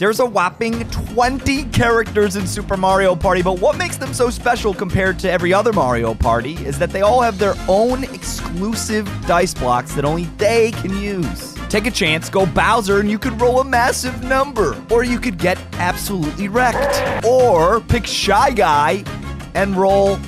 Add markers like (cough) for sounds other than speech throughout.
There's a whopping 20 characters in Super Mario Party, but what makes them so special compared to every other Mario Party is that they all have their own exclusive dice blocks that only they can use. Take a chance, go Bowser, and you could roll a massive number. Or you could get absolutely wrecked. Or pick Shy Guy and roll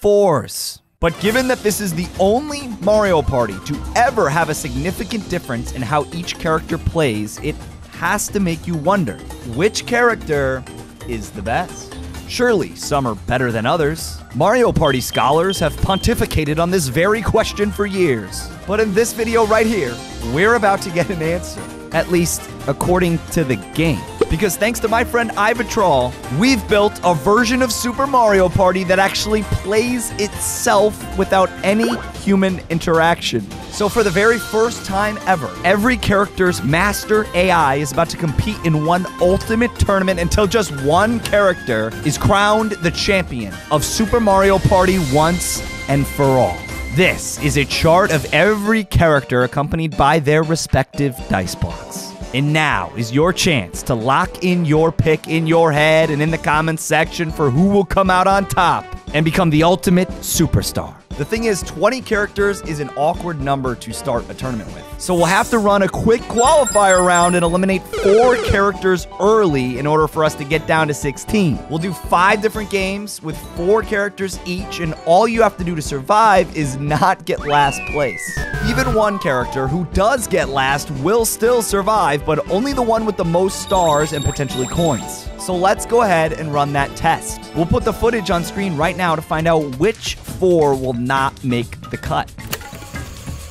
fours. But given that this is the only Mario Party to ever have a significant difference in how each character plays, it has to make you wonder which character is the best. Surely some are better than others. Mario Party scholars have pontificated on this very question for years. But in this video right here, we're about to get an answer. At least, according to the game. Because thanks to my friend Ivatral, we've built a version of Super Mario Party that actually plays itself without any human interaction. So for the very first time ever, every character's master AI is about to compete in one ultimate tournament until just one character is crowned the champion of Super Mario Party once and for all. This is a chart of every character accompanied by their respective dice blocks. And now is your chance to lock in your pick in your head and in the comments section for who will come out on top and become the ultimate superstar. The thing is, 20 characters is an awkward number to start a tournament with. So we'll have to run a quick qualifier round and eliminate four characters early in order for us to get down to 16. We'll do five different games with four characters each, and all you have to do to survive is not get last place. Even one character who does get last will still survive, but only the one with the most stars and potentially coins. So let's go ahead and run that test. We'll put the footage on screen right now to find out which four will not make the cut.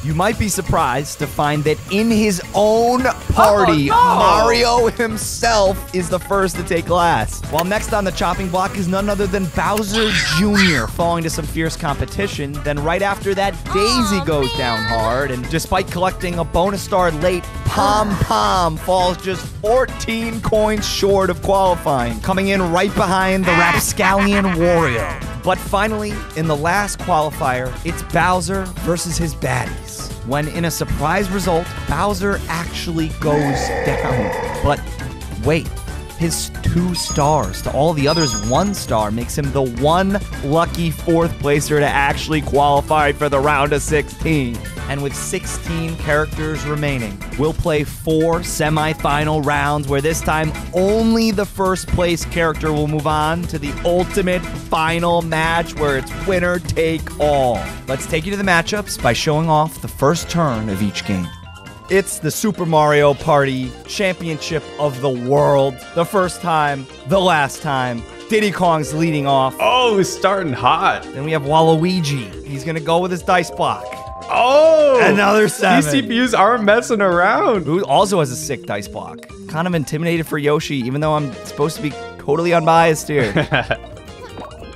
You might be surprised to find that in his own party, Oh, no. Mario himself is the first to take last. While next on the chopping block is none other than Bowser Jr. falling to some fierce competition. Then right after that, Daisy oh, goes down hard, and despite collecting a bonus star late, Pom Pom falls just 14 coins short of qualifying, coming in right behind the Rapscallion (laughs) Wario. But finally, in the last qualifier, it's Bowser versus his baddies. When in a surprise result, Bowser actually goes down. But wait, his two stars to all the others' one star makes him the one lucky fourth placer to actually qualify for the round of 16. And with 16 characters remaining, we'll play four semifinal rounds where this time only the first place character will move on to the ultimate final match where it's winner take all. Let's take you to the matchups by showing off the first turn of each game. It's the Super Mario Party Championship of the World. The first time, the last time. Diddy Kong's leading off. Oh, he's starting hot. Then we have Waluigi. He's gonna go with his dice block. Oh, Another seven. These CPUs aren't messing around. Who also has a sick dice block. Kind of intimidated for Yoshi, even though I'm supposed to be totally unbiased here. (laughs)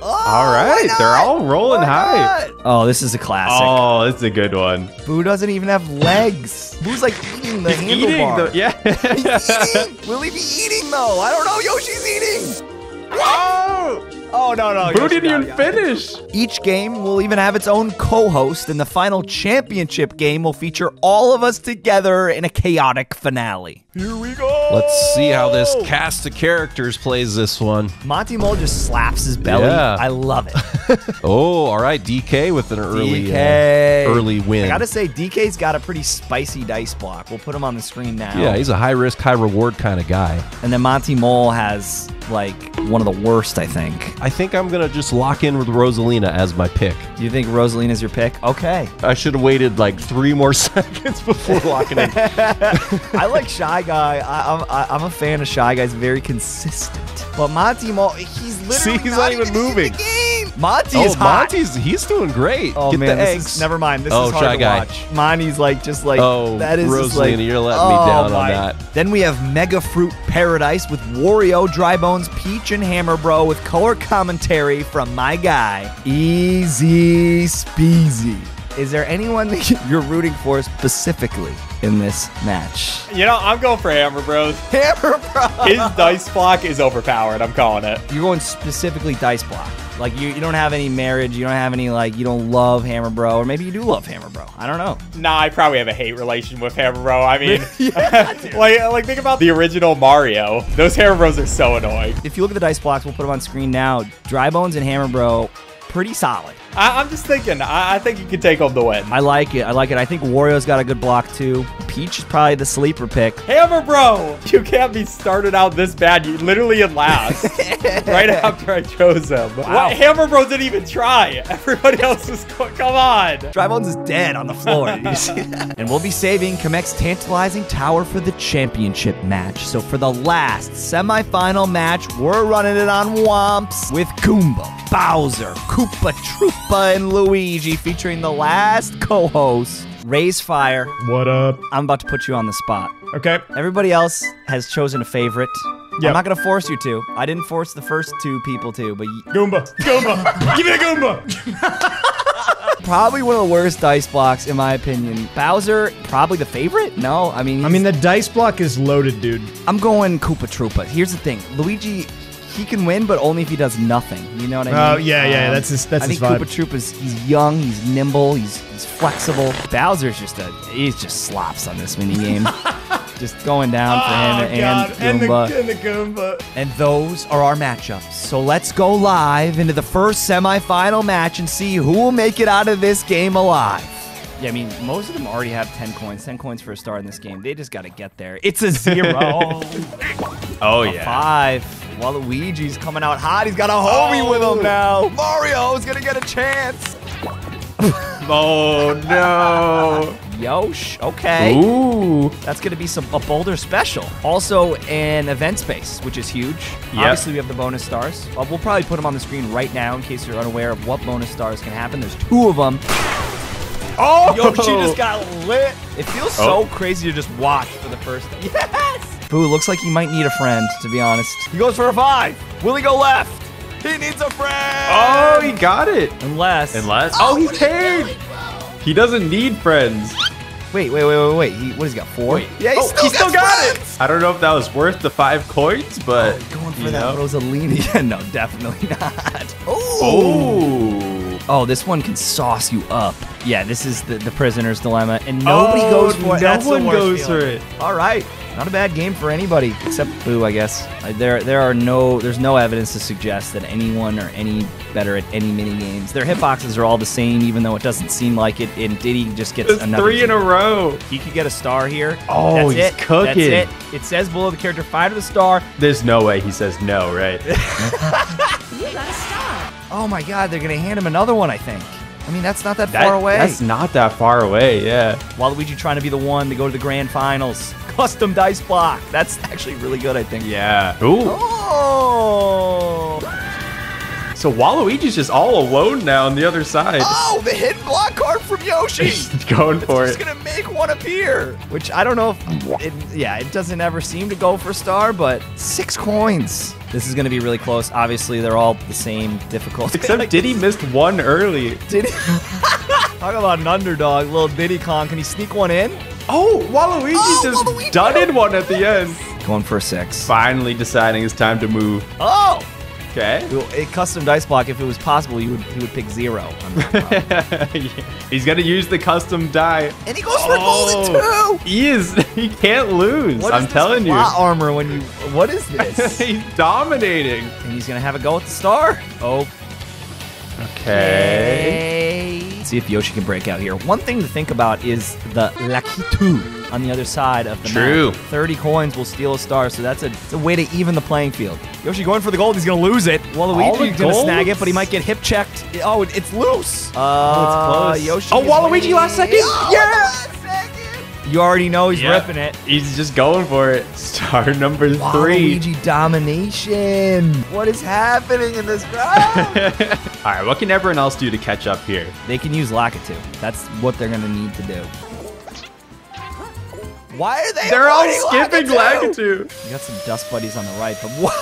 Oh, all right, they're all rolling high. Oh, this is a classic. Oh, this is a good one. Boo doesn't even have legs. Boo's like eating the He's eating handlebar. the yeah. He's eating. Will he be eating though? I don't know. Yoshi's eating. oh, Oh no no! Boo didn't even finish. Each game will even have its own co-host, and the final championship game will feature all of us together in a chaotic finale. Here we go. Let's see how this cast of characters plays this one. Monty Mole just slaps his belly. Yeah. I love it. (laughs) Oh, all right, DK with an early uh, early win. I gotta say, DK's got a pretty spicy dice block. We'll put him on the screen now. yeah, he's a high risk, high reward kind of guy. and then Monty Mole has like one of the worst, I think. I think I'm gonna just lock in with Rosalina as my pick. Do you think Rosalina's your pick? Okay. I should have waited like three more (laughs) seconds before locking in. (laughs) I like Shy Guy. I, I'm, I, I'm a fan of Shy Guy. He's very consistent. But Monty Mole, he's literally See, he's not even in moving. Monty oh, is hot. Monty's he's doing great. Oh Get man, the eggs. is never mind. This Oh, is hard to Guy. watch. Monty's like just like Oh, that is Rosalina, like, you're letting me oh, down on that. Then we have Megafruit Paradise with Wario, Dry Bones, Peach, and Hammer Bro with color commentary from my guy EazySpeezy. Is there anyone that you're rooting for specifically in this match? You know, I'm going for Hammer Bros. Hammer Bro. His dice block is overpowered. I'm calling it. You're going specifically dice block. Like you, you don't have any marriage. You don't have any like you don't love Hammer Bro, or maybe you do love Hammer Bro. I don't know. Nah, I probably have a hate relation with Hammer Bro. I mean, (laughs) (laughs) like, like think about the original Mario. Those Hammer Bros are so annoying. If you look at the dice blocks, we'll put them on screen now. Dry Bones and Hammer Bro, pretty solid. I, I'm just thinking. I, I think you could take home the win. I like it. I like it. I think Wario's got a good block too. Peach is probably the sleeper pick. Hammer Bro, you can't be started out this bad. You literally in last, (laughs) right after I chose him. What? Hammer Bro didn't even try. (laughs) Everybody else was. co- Come on. Dry Bones is dead on the floor. Did (laughs) you see that? And we'll be saving Kamek's tantalizing tower for the championship match. So for the last semifinal match, we're running it on Whomp's with Goomba, Bowser, Koopa Troopa, and Luigi, featuring the last co-host, Raysfire. What up? I'm about to put you on the spot. Okay. Everybody else has chosen a favorite. Yep. I'm not gonna force you to. I didn't force the first two people to, but y- Goomba. Goomba. (laughs) Give me a Goomba. (laughs) probably one of the worst dice blocks in my opinion. Bowser, probably the favorite. No, I mean, I mean, the dice block is loaded, dude. I'm going Koopa Troopa. Here's the thing, Luigi, he can win, but only if he does nothing. You know what I oh, mean? Oh, yeah, yeah, um, that's his- that's I his think vibe. Koopa Troopa's he's young, he's nimble, he's he's flexible. Bowser's just a he's just slops on this mini game. (laughs) just going down for him oh, and Goomba. and the Goomba. And those are our matchups. So let's go live into the first semifinal match and see who will make it out of this game alive. Yeah, I mean, most of them already have 10 coins. 10 coins for a star in this game. They just got to get there. It's a zero. (laughs) Oh a five. Waluigi's coming out hot. He's got a homie with him now. Mario's going to get a chance. (laughs) Oh no. Yosh. Okay. Ooh. That's going to be some a Boulder special. Also, an event space, which is huge. Obviously, we have the bonus stars. Uh, we'll probably put them on the screen right now in case you're unaware of what bonus stars can happen. There's two of them. Oh. Yoshi just got lit. (laughs) It feels so Oh. crazy to just watch for the first time. (laughs) Yes! Boo, looks like he might need a friend, to be honest. He goes for a five. Will he go left? He needs a friend! Oh, he got it. Unless. Unless. Oh, he paid. He doesn't need friends. Wait, wait, wait, wait, wait. He, what, he's got four? Wait. Yeah, he Oh, still, he still got friends! I don't know if that was worth the five coins, but Oh, Going for you that know. Rosalini. (laughs) Yeah, no, definitely not. Oh. Oh. This one can sauce you up. Yeah, this is the, the prisoner's dilemma, and nobody Oh, goes for it. no That's the one worst goes for it. All right, not a bad game for anybody except Boo, I guess. Uh, there, there are no, there's no evidence to suggest that anyone are any better at any mini games. Their hitboxes are all the same, even though it doesn't seem like it. And Diddy just gets It's another three in a row. He could get a star here. Oh, That's he's it. cooking. That's it. It says below the character five to the star. There's no way he says no, right? (laughs) Oh my God, they're gonna hand him another one. I think. I mean, that's not that, That- far away. That's not that far away. Yeah. Waluigi trying to be the one to go to the grand finals. (laughs) Custom dice block. That's actually really good, I think. Yeah. Ooh. Oh! So Waluigi's just all alone now on the other side. Oh, the hidden block card from Yoshi! He's going for it. He's gonna make one appear. Which I don't know if it, yeah, it doesn't ever seem to go for star, but six coins. This is gonna be really close. Obviously, they're all the same difficulty. Except Like, (laughs) Diddy missed one early. Diddy. (laughs) Talk about an underdog, little Diddy Kong. Can he sneak one in? Oh, Waluigi Oh, just Waluigi. done in one at the end. Going for a six. Finally deciding it's time to move. Oh! Okay. A custom dice block, if it was possible, you would he would pick zero. (laughs) He's gonna use the custom die. and he goes for Oh, golden two. He is. (laughs) He can't lose. What I'm telling you. armor when you. What is (laughs) this? He's dominating. and he's gonna have a go at the star. Oh, Okay. okay. See if Yoshi can break out here. One thing to think about is the Lakitu on the other side of the True. map. Thirty coins will steal a star, so that's a, it's a way to even the playing field. Yoshi going for the gold. He's gonna lose it. All the Waluigi's gonna snag it, but he might get hip checked. Oh, it's loose. Uh, Oh, it's close. Yoshi. Oh, Waluigi last second? Oh, Yeah. Last second. You already know he's Yeah. ripping it. He's just going for it. (laughs) Star number three. Waluigi domination. What is happening in this (laughs) round? All right, what can everyone else do to catch up here? they can use Lakitu. That's what they're gonna need to do. Why are they? They're all avoiding skipping Lakitu? Lakitu. You got some dust buddies on the right, but (laughs) what?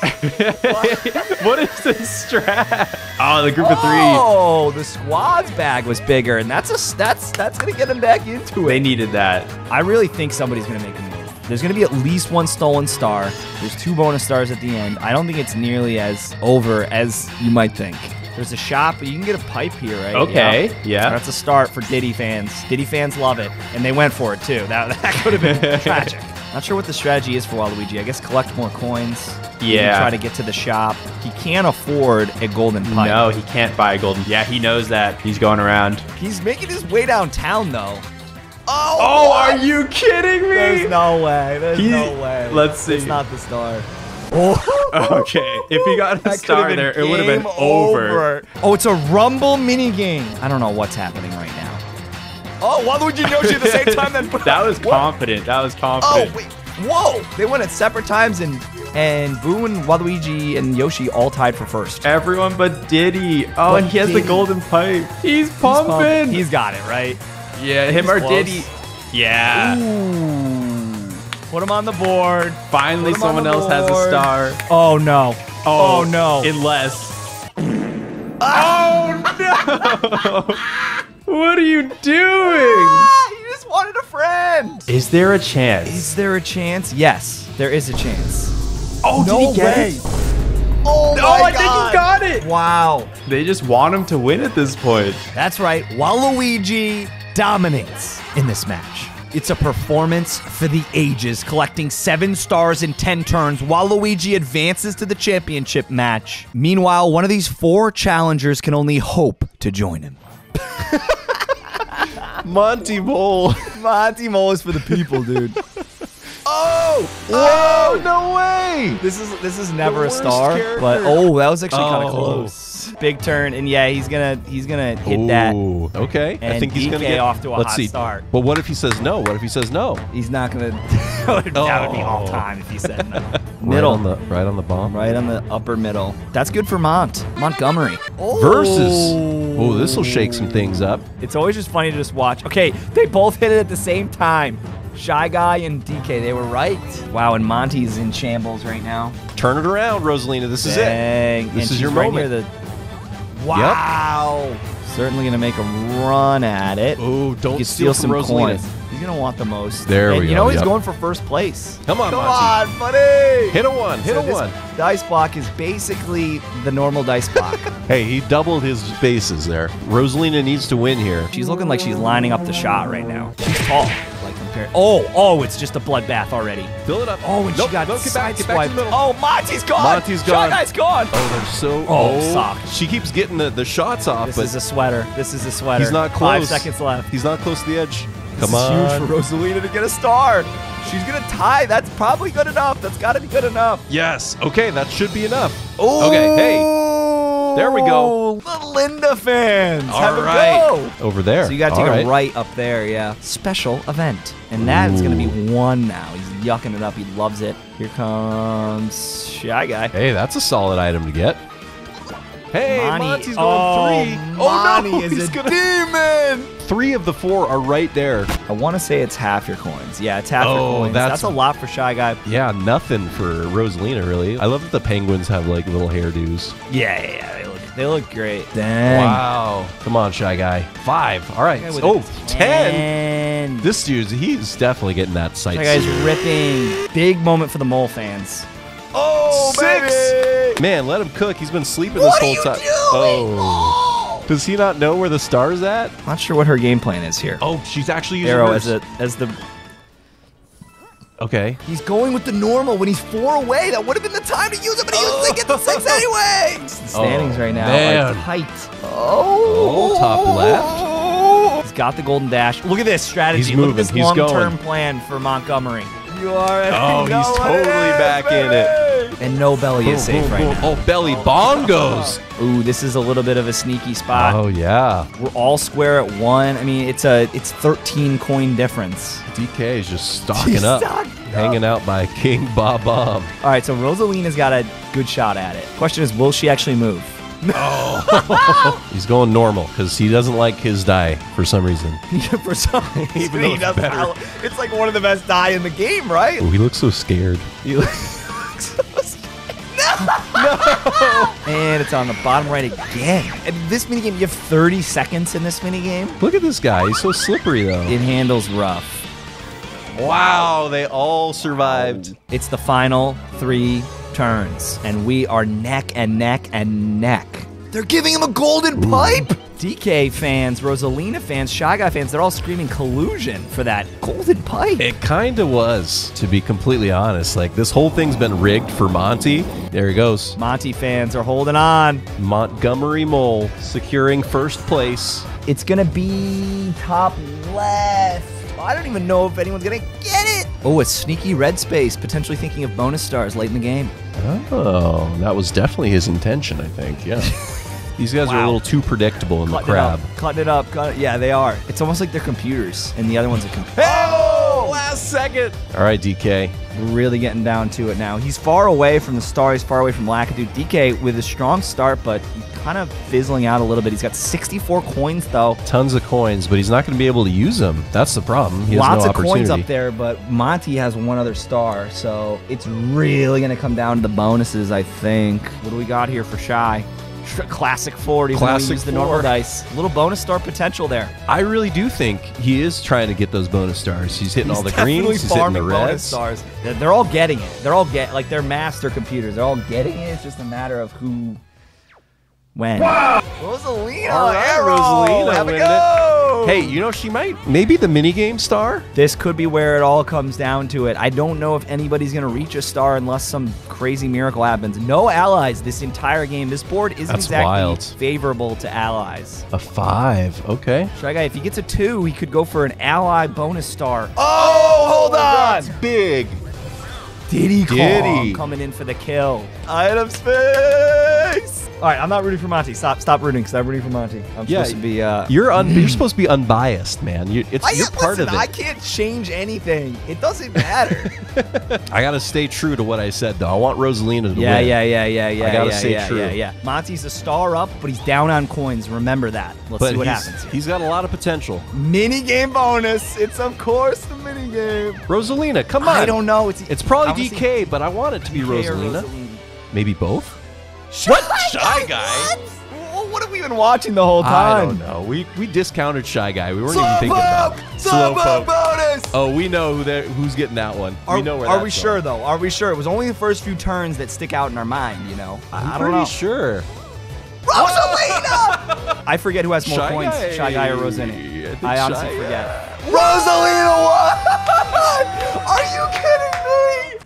(laughs) what is this strat? Oh, the group of three. Oh, the squad's bag was bigger, and that's a that's that's gonna get him back into it. They needed that. I really think somebody's gonna make a move. There's gonna be at least one stolen star. There's two bonus stars at the end. I don't think it's nearly as over as you might think. There's a shop, but you can get a pipe here, right? Okay, yeah. That's a start for Diddy fans. Diddy fans love it, and they went for it too. That, (laughs) that could have been (laughs) tragic. Not sure what the strategy is for Waluigi. I guess collect more coins. Yeah. Try to get to the shop. He can't afford a golden pipe. No, he can't buy a golden. Yeah, he knows that. He's going around. He's making his way downtown though. Oh, Oh, are you kidding me? There's no way. There's He- no way. let's see. It's not the star. Oh. (laughs) Okay, if he got a That star there, it would have been game over. Oh, it's a rumble mini game. I don't know what's happening right now. Oh, Waluigi and Yoshi at the same time. Then (laughs) That was What? confident. That was oh, confident. Oh wait, whoa! They went at separate times, and and Boo and Waluigi and Yoshi all tied for first. Everyone but Diddy. Oh, But and he has Diddy. the golden pipe. He's He's pumping. He's got it right. yeah, him he's or close. Diddy. Yeah. Ooh. Put him on the board. Finally, Put him on someone else has a star. Oh no. Oh, oh no. Unless. (laughs) Oh no! (laughs) what are you doing? Ah, you just wanted a friend. Is there a chance? Is there a chance? Yes, there is a chance. oh, no did he get way. it? Oh No, I think he got it. Wow. They just want him to win at this point. That's right. Waluigi dominates in this match. It's a performance for the ages, collecting seven stars in 10 turns. While Waluigi advances to the championship match. Meanwhile, one of these four challengers can only hope to join him. (laughs) Monty Mole. Monty Mole is for the people, dude. Oh! Whoa, no way. This is this is never a star, character. but oh, that was actually kind Oh. of close. Big turn, and yeah, he's gonna he's gonna hit that. Ooh, okay. I think he's gonna get off to a Let's hot see. start. But what if he says no? What if he says no? He's not gonna. (laughs) that would be oh. all Oh. time if he said no. Middle, Right on the right on the bomb. right on the upper middle. That's good for Mont Montgomery. Versus. Oh, this will shake some things up. It's always just funny to just watch. Okay, they both hit it at the same time. Shy Guy and DK, they were right. Wow, and Monty's in shambles right now. Turn it around, Rosalina. This is it. Dang. This and is your right moment. the- Wow. Certainly gonna make a run at it. Oh, don't steal steal from some Rosalina. coins. He's gonna want the most. There and we you go, know he's yep. going for first place. Come on, Come Monty. on, buddy. Hit a one. Hit So a this one. Dice block is basically the normal dice (laughs) block. Hey, he doubled his bases there. Rosalina needs to win here. she's looking like she's lining up the shot right now. She's tall, Oh, oh, it's just a bloodbath already. Fill it up. Oh, and Nope, she got no, get back, get back Oh, Monty's gone. Monty's gone. Guy's gone. Oh, they're so. Oh, socked. She keeps getting the, the shots off, This but is a sweater. This is a sweater. he's not close. Five seconds left. He's not close to the edge. This Come is on. huge for Rosalina to get a star. She's gonna tie. That's probably good enough. That's got to be good enough. Yes. Okay, that should be enough. Oh, Okay, hey. There we go. The Linda fans. All have right. a go. Over there. So you got to take right. a right up there, yeah. Special event. And that is going to be one now. He's yucking it up. He loves it. Here comes Shy Guy. Hey, that's a solid item to get. Hey, Monty. Monty's going oh, three. Monty oh no, is he's a gonna- demon. Three of the four are right there. I want to say it's half your coins. Yeah, it's half your Oh, coins. that's- That's, a lot for Shy Guy. Yeah, nothing for Rosalina really. I love that the penguins have like little hairdos. Yeah, yeah, yeah. They look, they look great. Dang. Wow. Come on, shy guy. Five. All right. Guy with Oh, a 10. 10. This dude's he's definitely getting that sight. Shy Guy's ripping. Big moment for the mole fans. Oh, baby! Man, let him cook. He's been sleeping What this are whole you time. doing? Oh. Does he not know where the star's at? Not sure what her game plan is here. Oh, she's actually using Arrow hers. as a as the Okay. He's going with the normal when he's four away. That would have been the time to use it, but he was to get the six oh. anyway. (laughs) The standings Oh, right now man. are tight. Oh, Oh, top left. He's got the golden dash. Look at this strategy. He's Look moving. at this He's long-term going. plan for Montgomery. You are. Oh, he's totally back in it. And no belly Boom, is safe boom, right boom. now. Oh, belly bongos. Ooh, this is a little bit of a sneaky spot. Oh yeah. We're all square at one. I mean, it's a it's 13 coin difference. DK is just (laughs) stocking He's up, stocking up. hanging out by King Bob-omb. All right, so Rosalina's got a good shot at it. Question is, will she actually move? (laughs) He's going normal because he doesn't like his die for some reason. (laughs) For some reason, (laughs) Even though he it's doesn't better. allow- It's like one of the best die in the game, right? Oh, he looks so scared. You- no! And it's on the bottom right again. And this minigame, you have 30 seconds in this minigame. Look at this guy. He's so slippery, though. It handles rough. Wow, they all survived. It's the final three turns, and we are neck and neck and neck. They're giving him a golden pipe. DK fans, Rosalina fans, Shy Guy fans, they're all screaming collusion for that golden pipe. It kind of was, to be completely honest. Like, this whole thing's been rigged for Monty. There he goes. Monty fans are holding on. Montgomery Mole securing first place. It's gonna be top left. I don't even know if anyone's gonna get it. Oh, a sneaky red space, potentially thinking of bonus stars late in the game. Oh, that was definitely his intention, I think. Yeah. (laughs) These guys are a little too predictable in the Cutting crab. it up, cutting it up. Cut Yeah, they are. It's almost like they're computers, and the other one's a computer. Oh, last second. All right, DK. Really getting down to it now. He's far away from the star. He's far away from Lakitu. DK with a strong start, but he's kind of fizzling out a little bit. He's got 64 coins though. Tons of coins, but he's not going to be able to use them. That's the problem. He has Lots no of coins up there, but Monty has one other star, so it's really gonna come down to the bonuses, I think. What do we got here for Shy? Sh- Classic Ford. He's Classic use the normal Ford. dice. Little bonus star potential there. I really do think he is trying to get those bonus stars. He's hitting all the definitely greens. He's hitting the farming bonus reds. stars. They're, they're all getting it. They're all get like they're master computers. They're all getting it. It's just a matter of who, when. Rosalina, All right, Arrow, Rosalina have a winning go. Oh. Hey, you know she might maybe the minigame star. This could be where it all comes down to it. I don't know if anybody's going to reach a star unless some crazy miracle happens. No allies this entire game. This board isn't That's exactly wild. favorable to allies. A five. Okay. Shy Guy, if he gets a two, he could go for an ally bonus star. Oh, hold oh, on. That's big. Diddy Kong Diddy. coming in for the kill. Item space. All right, I'm not rooting for Monty. Stop, stop rooting because I'm rooting for Monty. I'm Yeah, supposed to be. Uh, You're un- (clears throat) you're supposed to be unbiased, man. You, it's I, you're part listen, of it. I can't change anything. It doesn't matter. (laughs) (laughs) I gotta stay true to what I said, though. I want Rosalina to yeah, win. yeah, yeah, yeah, yeah. Yeah. I gotta yeah, stay yeah, true. Yeah, yeah. Monty's a star up, but he's down on coins. Remember that. Let's But see what he's, happens. Here. he's got a lot of potential. Mini game bonus. It's of course the mini game. Rosalina, come on. I don't know. It's It's probably I see DK, but I want it to be DK or Rosalina. Rosalina. Maybe both. What? Shy Guy? What? What have we been watching the whole time? I don't know. We we discounted Shy Guy. We weren't even thinking about it. Slowpoke bonus. Oh, we know who who's getting that one. Are, we know where are we going. sure though? Are we sure? It was only the first few turns that stick out in our mind, you know. I'm I don't pretty know. sure. Rosalina! (laughs) I forget who has more Shy coins, Guy. Shy Guy or I Rosalina. think I, honestly Shy- forget. Rosalina won! (laughs) Are you kidding?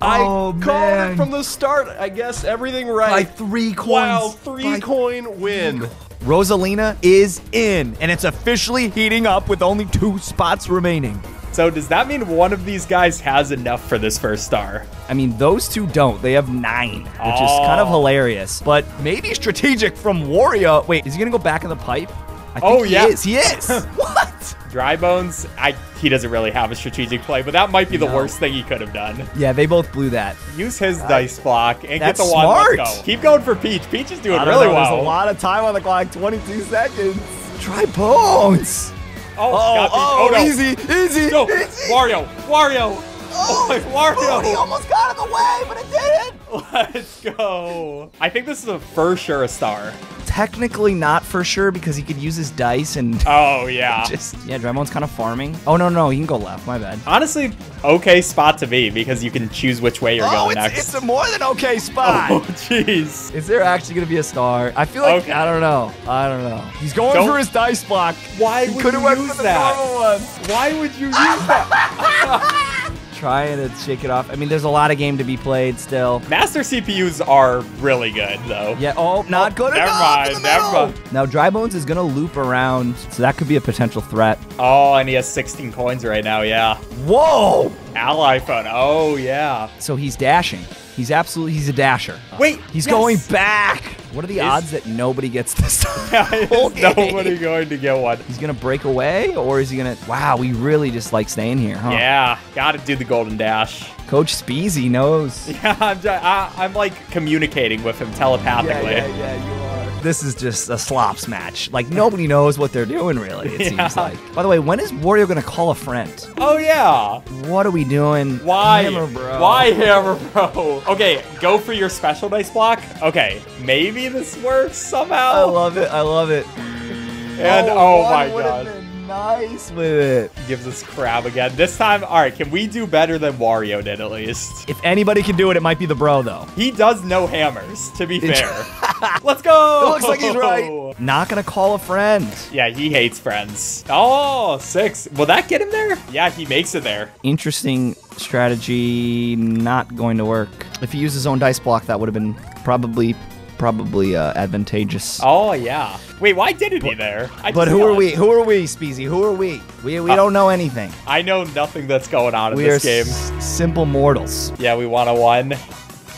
I oh, called man. it from the start. I guess everything right. By three coins. Wow, three By- coin win. Rosalina is in, and it's officially heating up with only two spots remaining. So does that mean one of these guys has enough for this first star? I mean, those two don't. They have nine, which is kind of Oh. hilarious. But maybe strategic from Wario. Wait, is he gonna go back in the pipe? I think Oh, he yeah. is. He is. (laughs) what? Dry Bones, I he doesn't really have a strategic play, but that might be the No. worst thing he could have done. Yeah, they both blew that. Use his dice block and get the one. smart. Let's go. Keep going for Peach. Peach is doing really know, well. There's a lot of time on the clock. 22 seconds. Dry bones. Oh, Oh, Peach. Oh, oh, no. easy, easy, No, easy. Wario, Wario. Oh, (laughs) He Wario. almost got in the way, but it didn't. Let's go. I think this is a for sure a star. Technically not for sure because he could use his dice and (laughs) Oh yeah. just yeah. Dremon's kind of farming. Oh no, no, he can go left. My bad. Honestly, okay spot to be because you can choose which way you're oh, going it's, next. it's a more than okay spot. oh (laughs) jeez. Is there actually gonna be a star? I feel like Okay. I don't know. I don't know. He's going Don't- for his dice block. Why He would you use that? one. Why would you use that? (laughs) Trying to shake it off. I mean, there's a lot of game to be played still. Master CPUs are really good though. Yeah. Oh, oh not good never enough. in mind, never mind. Now Dry Bones is gonna loop around, so that could be a potential threat. Oh, and he has 16 coins right now. Yeah. Whoa! Ally phone. Oh yeah. So he's dashing. He's absolutely he's a dasher. Wait, He's yes. going back. What are the Is- odds that nobody gets this? (laughs) Whole (laughs) nobody going to get one? He's gonna break away, or is he gonna? Wow, we really just like staying here, huh? Yeah, gotta do the golden dash. Coach Speezy knows. (laughs) Yeah, I'm, ju- I, I'm like communicating with him telepathically. yeah, you are. This is just a slops match. Like nobody knows what they're doing really. It Yeah. seems like. By the way, when is Wario gonna call a friend? Oh yeah. What are we doing? Why? Hammer Bro. Why Hammer Bro? Okay, go for your special dice block. Okay, maybe this works somehow. I love it. I love it. and oh, oh one my god. Nice with it. Gives us crab again. This time, all right, can we do better than Wario did at least? If anybody can do it, it might be the bro though. He does no hammers, to be fair. (laughs) Let's go! It looks like he's right. (laughs) Not gonna call a friend. Yeah, he hates friends. Oh, six. Will that get him there? Yeah, he makes it there. Interesting strategy. Not going to work. If he used his own dice block, that would have been probably, probably uh, advantageous. Oh, yeah. Wait, why didn't he there? I But who are we? Who are we, Speezy? Who are we? We, we Uh, don't know anything. I know nothing that's going on in We this game. simple mortals. Yeah, we want a one.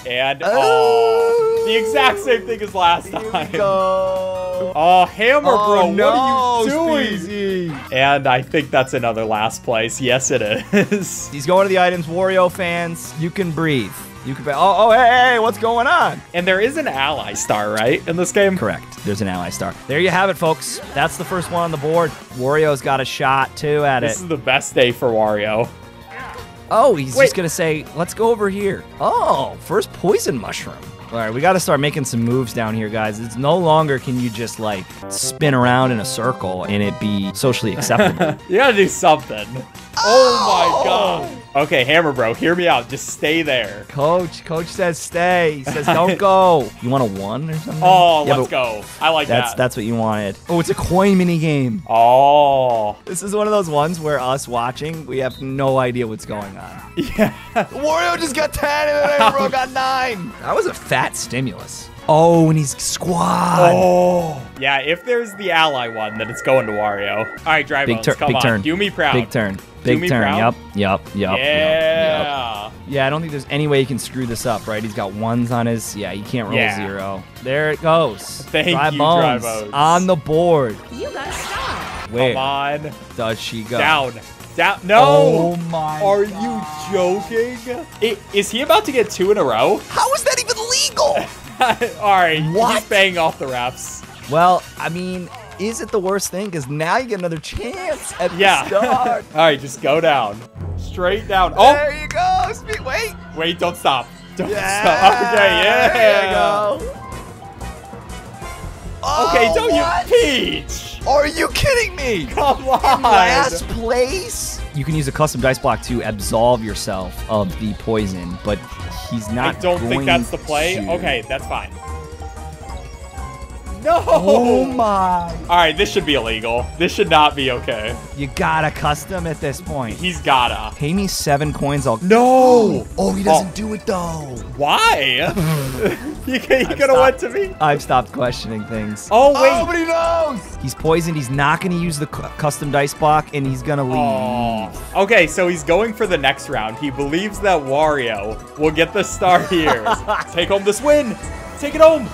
And, oh, Oh. the exact same thing as last time. Go. (laughs) Oh, Hammer Bro, Oh, no, what are you doing? Speezy. And I think that's another last place. Yes, it is. He's going to the items. Wario fans, you can breathe. You can. Oh, oh, hey, hey, what's going on? and there is an ally star, right, in this game? Correct. There's an ally star. There you have it, folks. That's the first one on the board. Wario's got a shot too at it. This is the best day for Wario. Oh, he's Wait. just gonna say, "Let's go over here." Oh, first poison mushroom. All right, we got to start making some moves down here, guys. It's no longer can you just like spin around in a circle and it be socially acceptable. (laughs) You gotta do something. Oh, my oh! god. Okay, Hammer Bro, hear me out. Just stay there. coach, coach says stay. He says don't (laughs) go. You want a one or something? Oh, Yeah, let's go. I like That's that. that's what you wanted. Oh, it's a coin mini game. Oh. This is one of those ones where us watching, we have no idea what's going on. Yeah. (laughs) Wario just got 10 and then Hammer got (laughs) 9. That was a fat stimulus. Oh, and he's squad. Oh. Yeah, if there's the ally one, then it's going to Wario. All right, Big, Bones, come big on. turn. Do me proud. Big turn. Do Big me turn. proud? Yep. Yep. Yep. Yep. Yep. Yeah. Yeah, I don't think there's any way he can screw this up, right? He's got ones on his. Yeah, he can't roll Yeah. zero. There it goes. (laughs) Thank Dry you, Dry bones Bones. on the board. You got a star. Where Come on. does she go? Down. Down. No. Oh my Are God. you joking? I- is he about to get two in a row? How is that even legal? (laughs) All right. What? He's banging off the refs. well, I mean, is it the worst thing? Because now you get another chance at the Yeah. start. (laughs) All right, just go down. Straight down. Oh, There you go. Spe- Wait. wait, don't stop. Don't Yeah. stop. Okay, yeah. There you go. Okay, Oh, don't what? you Peach. Are you kidding me? Come on. Last place. You can use a custom dice block to absolve yourself of the poison, but he's not I not. don't think that's the play. to. Okay, that's fine. No. Oh my! All right, this should be illegal. This should not be okay. You gotta custom at this point. He's gotta. Pay me seven coins. I'll. No. (gasps) Oh, he oh. doesn't do it though. Why? (laughs) (laughs) you could have went to me. I've stopped questioning things. Oh wait. but he knows. He's poisoned. He's not going to use the custom dice block, and he's going to leave. Oh. Okay, so he's going for the next round. He believes that Wario will get the star here. (laughs) Take home this win. Take it home.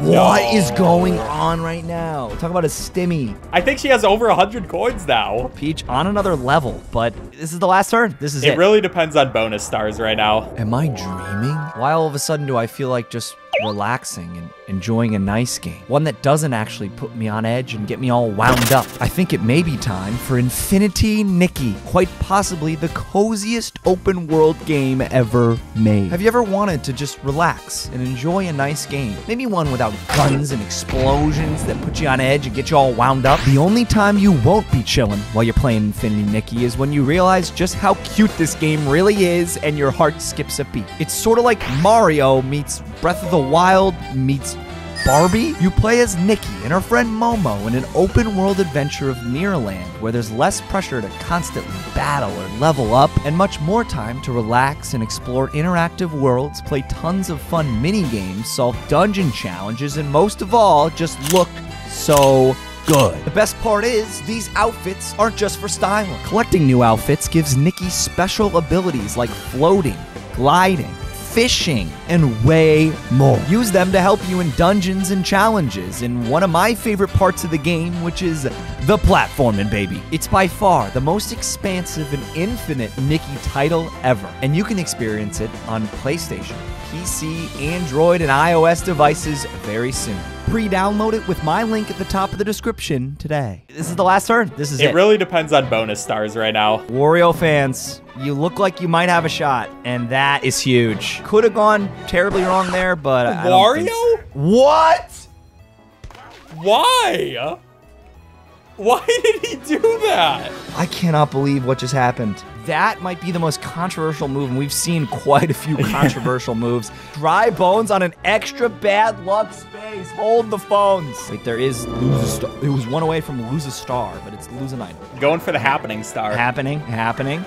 What is No. going on right now? Talk about a stimmy. I think she has over 100 coins now. Peach on another level, but this is the last turn. This is it. It really depends on bonus stars right now. Am I dreaming? Why all of a sudden do I feel like just relaxing and enjoying a nice game? One that doesn't actually put me on edge and get me all wound up. I think it may be time for Infinity Nikki, quite possibly the coziest open world game ever made. Have you ever wanted to just relax and enjoy a nice game? Maybe one without guns and explosions that put you on edge and get you all wound up? The only time you won't be chilling while you're playing Infinity Nikki is when you realize just how cute this game really is and your heart skips a beat. It's sort of like Mario meets Breath of the Wild meets Barbie? You play as Nikki and her friend Momo in an open world adventure of Miraland where there's less pressure to constantly battle or level up and much more time to relax and explore interactive worlds, play tons of fun mini games, solve dungeon challenges, and most of all, just look so good. The best part is, these outfits aren't just for styling. Collecting new outfits gives Nikki special abilities like floating, gliding, fishing, and way more. Use them to help you in dungeons and challenges in one of my favorite parts of the game, which is the platforming, baby. It's by far the most expansive and infinite Nikki title ever, and you can experience it on PlayStation, PC, Android, and iOS devices very soon. Pre-download it with my link at the top of the description today. This is the last turn. This is it. It really depends on bonus stars right now. Wario fans, you look like you might have a shot, and that is huge. Could have gone terribly wrong there, but I don't think Wario? so. What? Why? Why did he do that? I cannot believe what just happened. That might be the most controversial move, and we've seen quite a few (laughs) controversial moves. Dry bones on an extra bad luck space. Hold the phones. Wait, there is lose a star. It was one away from lose a star, but it's lose an item. Going for the happening star. Happening, happening.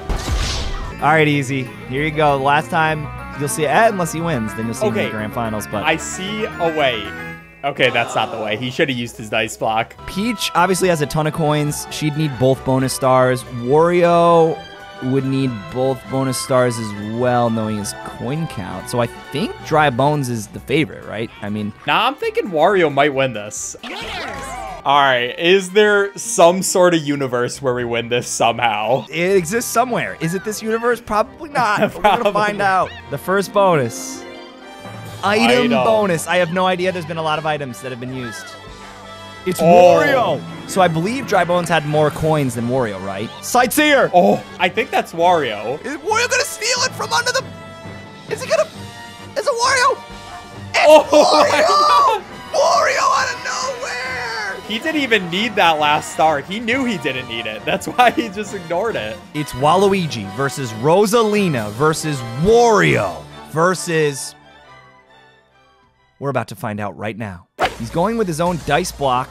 All right, easy. Here you go. The last time you'll see Ed, unless he wins, then you'll see him in the grand finals. But I see a way. Okay, that's not the way. He should have used his dice block. Peach obviously has a ton of coins. She'd need both bonus stars. Wario would need both bonus stars as well, knowing his coin count. So I think Dry Bones is the favorite, right? I mean, Now I'm thinking Wario might win this. All right, is there some sort of universe where we win this somehow? it exists somewhere. Is it this universe? Probably not. We're gonna (laughs) find out. The first bonus. Item, Item. bonus. I have no idea. There's been a lot of items that have been used. It's Oh. Wario. So I believe Dry Bones had more coins than Wario, right? Sightseer. Oh, I think that's Wario. Is Wario gonna steal it from under the? Is he gonna? Is it Wario? It's Oh, Wario! (laughs) Wario out of nowhere! He didn't even need that last star. He knew he didn't need it. That's (laughs) why he just ignored it. It's Waluigi versus Rosalina versus Wario versus. We're about to find out right now. He's going with his own dice block.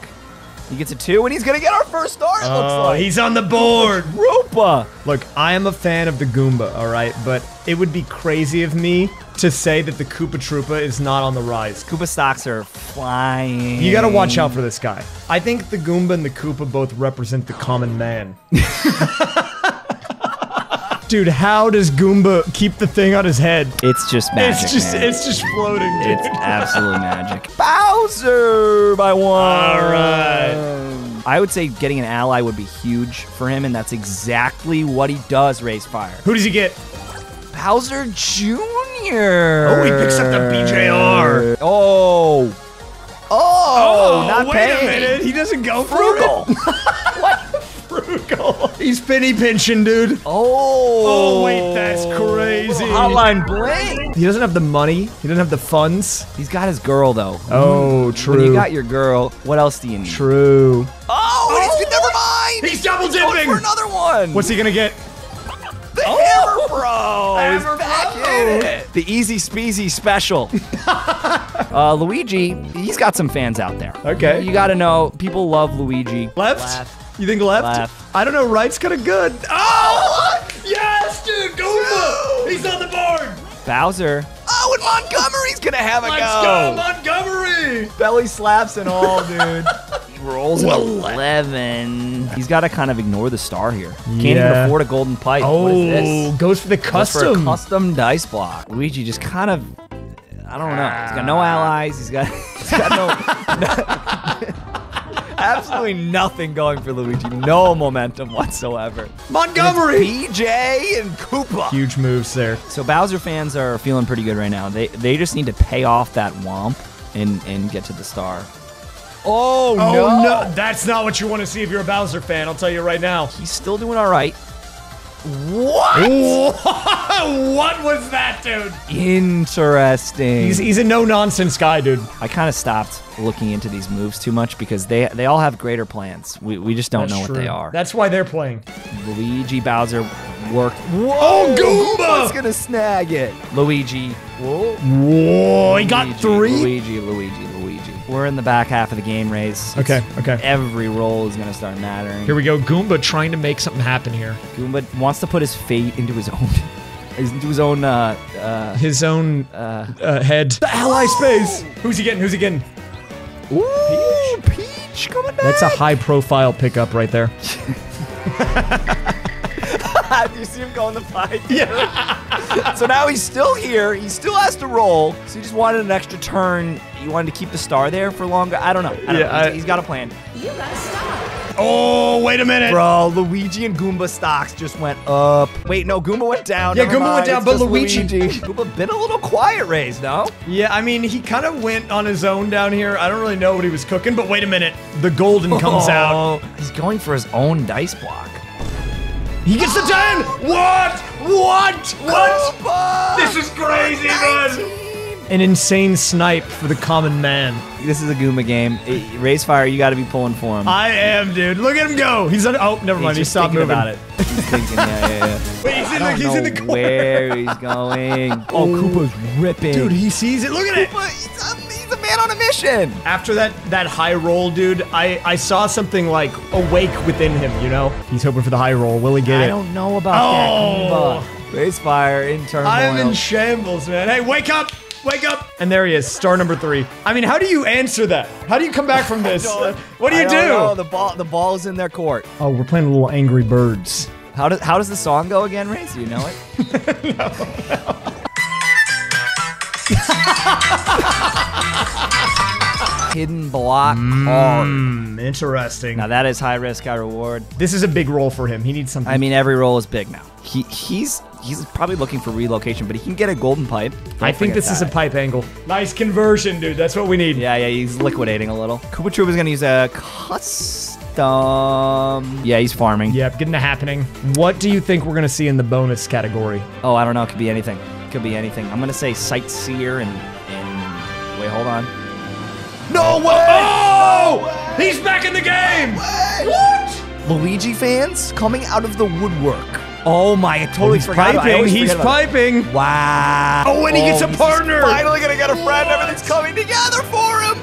He gets a two, and he's gonna get our first star. It looks Oh, like he's on the board. Rupa. Look, I am a fan of the Goomba, all right, but it would be crazy of me to say that the Koopa Troopa is not on the rise. Koopa stocks are flying. You gotta watch out for this guy. I think the Goomba and the Koopa both represent the common man. (laughs) Dude, how does Goomba keep the thing on his head? It's just magic. it's just man. it's just floating, dude. It's absolute magic. (laughs) Bowser by one. All right. I would say getting an ally would be huge for him, and that's exactly what he does, Raysfire. Who does he get? Bowser Jr. Oh, he picks up the BJR. Oh. Oh, oh not wait paying. a minute. He doesn't go for Frugal. (laughs) it. Frugal. He's penny pinching, dude. Oh. Oh, wait, that's crazy. Hotline bling. He doesn't have the money. He doesn't have the funds. He's got his girl though. Oh, true. When you got your girl, what else do you need? True. Oh, he's never mind. He's double going dipping. for another one. What's he gonna get? The Hammer Bro is Hammer back Bro. in it. The EazySpeezy special. (laughs) uh, Luigi, he's got some fans out there. Okay. You got to know, people love Luigi. Left? You think left? Left. I don't know. Right's kind of good. Oh! Yes, dude. Goomba. He's on the board. Bowser. Oh, and Montgomery's gonna have a Let's go. go, Montgomery. Belly slaps and all, dude. (laughs) he rolls an 11. He's got to kind of ignore the star here. Can't even afford a golden pipe. what is oh, this? Oh, goes for the Goes for a custom. custom dice block. Luigi just kind of, I don't know. He's got no ah. allies. He's got, (laughs) he's got no, (laughs) absolutely nothing going for Luigi. No momentum whatsoever. Montgomery. PJ and Koopa. Huge moves there. So Bowser fans are feeling pretty good right now. They they just need to pay off that Whomp and and get to the star. Oh, Oh no. no. that's not what you want to see if you're a Bowser fan. I'll tell you right now. He's still doing all right. What? (laughs) what was that, dude? Interesting. He's he's a no nonsense guy, dude. I kind of stopped looking into these moves too much because they they all have greater plans. We, we just don't know what they are. That's why they're playing. Luigi Bowser work. Whoa, Oh, Goomba! Goomba's gonna snag it. Luigi. Whoa. Whoa, he got three. Luigi, Luigi, Luigi. We're in the back half of the game race. Okay, It's- okay. Every roll is gonna start mattering. Here we go. Goomba trying to make something happen here. Goomba wants to put his fate into his own, (laughs) into his own. Uh, uh, His own uh, head. The ally space. Who's he getting? Who's he getting? Ooh, Peach coming back. That's a high profile pickup right there. (laughs) Do (laughs) you see him going the fight? Yeah. (laughs) so now he's still here. He still has to roll. So he just wanted an extra turn. He wanted to keep the star there for longer. I don't know. I don't Yeah, know. He's- I- he's got a plan. You gotta stop. Oh, wait a minute. Bro, Luigi and Goomba stocks just went up. Wait, no, Goomba went down. Yeah, Never Goomba went down, it's but just Luigi- Goomba been a little quiet, Rays, no? Yeah, I mean, he kind of went on his own down here. I don't really know what he was cooking, but wait a minute. The golden comes oh, out. Oh, He's going for his own dice block. He gets the 10! What? What? What? This is crazy, man. An insane snipe for the common man. This is a Goomba game. Eh, Raysfire, you got to be pulling for him. I am, dude. Look at him go. He's on. Oh, never mind. He just stopped moving. about it. He's thinking, yeah, yeah, yeah. (laughs) Wait, he's in, the, don't he's in the corner. where he's going. (laughs) Oh, Koopa's ripping. Dude, he sees it. Look at it. Koopa, he's a, he's a man on a mission. After that that high roll, dude, I I saw something like awake within him. You know, he's hoping for the high roll. Will he get I it? I don't know about Oh. that, Goomba. Raysfire in turmoil. I'm in shambles, man. Hey, wake up! Wake up! And there he is, star number three. I mean, how do you answer that? How do you come back from (laughs) this? Uh, what do you I do? don't know. The ball, the ball's in their court. Oh, we're playing a little Angry Birds. How does how does the song go again, Race? Do you know it? (laughs) (laughs) (laughs) Hidden block card. Hmm, interesting. Now that is high risk, high reward. this is a big roll for him. He needs something. I mean, every roll is big now. He he's he's probably looking for relocation, but he can get a golden pipe. Don't I think this is a pipe angle. Nice conversion, dude. That's what we need. Yeah, yeah, he's liquidating a little. Koopa Troopa is gonna use a custom. Yeah, he's farming. Yep, getting the happening. What do you think we're gonna see in the bonus category? Oh, I don't know. It could be anything. It Could be anything. I'm gonna say sightseer and hold on. No oh, way! Oh! He's back in the game! What? Luigi fans coming out of the woodwork. Oh my! I totally He's forgot. Piping. He's forget about it. piping. Wow. Oh, and he gets a oh, partner. Finally gonna get a friend. Everything's coming together for him.